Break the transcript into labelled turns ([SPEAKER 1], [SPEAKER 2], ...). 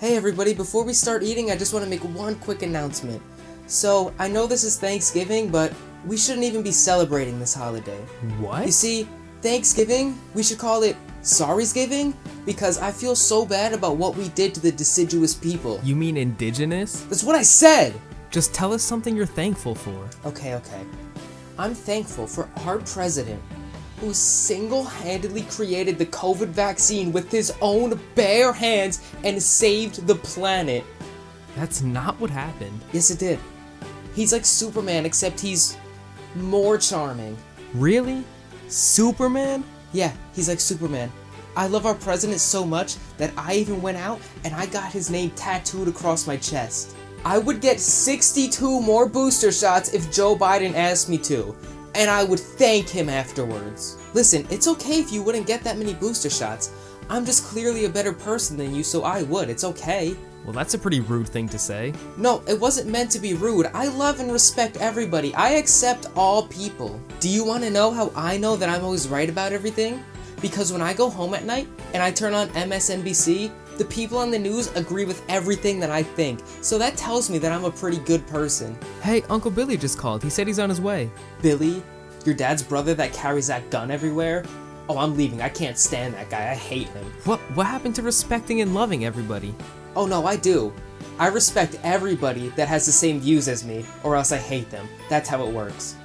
[SPEAKER 1] Hey everybody, before we start eating, I just want to make one quick announcement. So, I know this is Thanksgiving, but we shouldn't even be celebrating this holiday.
[SPEAKER 2] What?
[SPEAKER 1] You see, Thanksgiving, we should call it Sorry'sgiving, because I feel so bad about what we did to the deciduous people.
[SPEAKER 2] You mean indigenous?
[SPEAKER 1] That's what I said!
[SPEAKER 2] Just tell us something you're thankful for.
[SPEAKER 1] Okay, okay. I'm thankful for our president, who single-handedly created the COVID vaccine with his own bare hands and saved the planet.
[SPEAKER 2] That's not what happened.
[SPEAKER 1] Yes, it did. He's like Superman, except he's more charming.
[SPEAKER 2] Really? Superman?
[SPEAKER 1] Yeah, he's like Superman. I love our president so much that I even went out and I got his name tattooed across my chest. I would get 62 more booster shots if Joe Biden asked me to, and I would thank him afterwards. Listen, it's okay if you wouldn't get that many booster shots. I'm just clearly a better person than you, so I would. It's okay.
[SPEAKER 2] Well, that's a pretty rude thing to say.
[SPEAKER 1] No, it wasn't meant to be rude. I love and respect everybody. I accept all people. Do you want to know how I know that I'm always right about everything? Because when I go home at night and I turn on MSNBC, the people on the news agree with everything that I think. So that tells me that I'm a pretty good person.
[SPEAKER 2] Hey, Uncle Billy just called. He said he's on his way.
[SPEAKER 1] Billy, your dad's brother that carries that gun everywhere? Oh, I'm leaving. I can't stand that guy. I hate him.
[SPEAKER 2] What what happened to respecting and loving everybody?
[SPEAKER 1] Oh no, I do. I respect everybody that has the same views as me, or else I hate them. That's how it works.